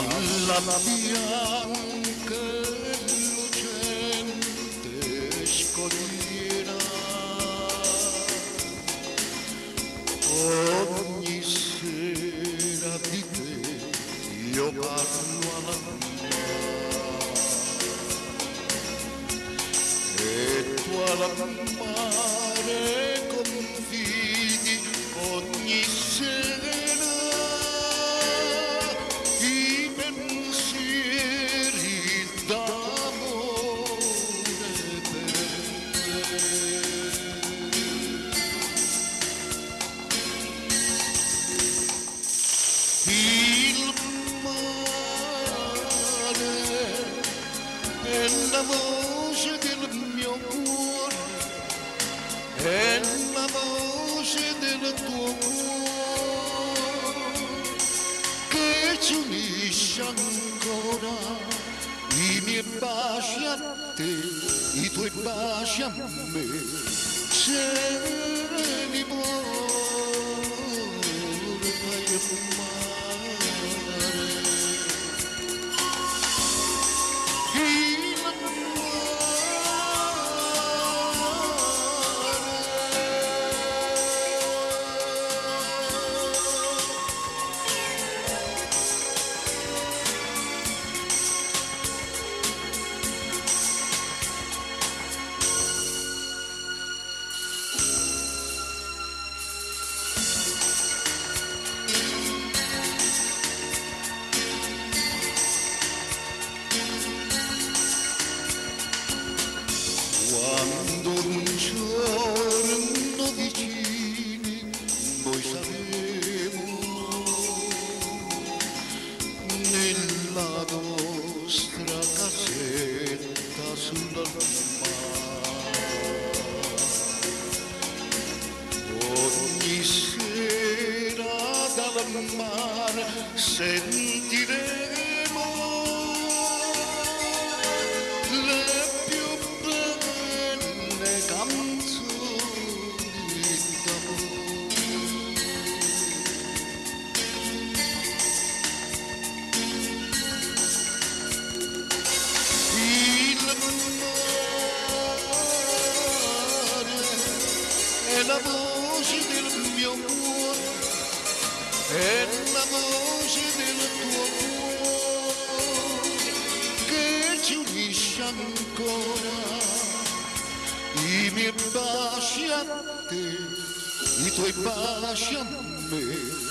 la bianca lucente scogliera ogni sera di te io parlo alla e tu alla mare la voce del mio cuore e la voce del tuo cuore che ci dokur ancora işan kora İmi başyan te İtoy başyan me. Di boş sentiremo le più belle canzoni d'amore. Il mare è la voce del mio cuore, è la voce ancora i miei baci a te, i tuoi baci a me.